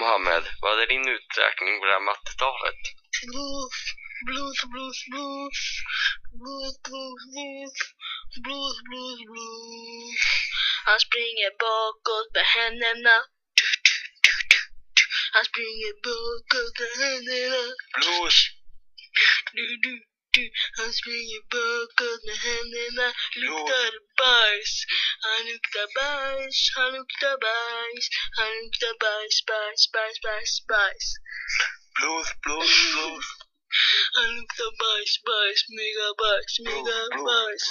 Mohammed, vad är din uträkning på det här mattetalet? Blues, blues, blues, blues. Blues, blues, blues. Blues, blues, blues. Han springer bakåt med händerna. Han springer bakåt med händerna. Blues! Du, du, du. Han springer bakåt kendime lüktar baş. Hanukta baş, hanukta baş, the bars, bars, bars, bars, bars. Blues, blues, blues. Hanuk the Bars, Bars, mega bars, mega bars.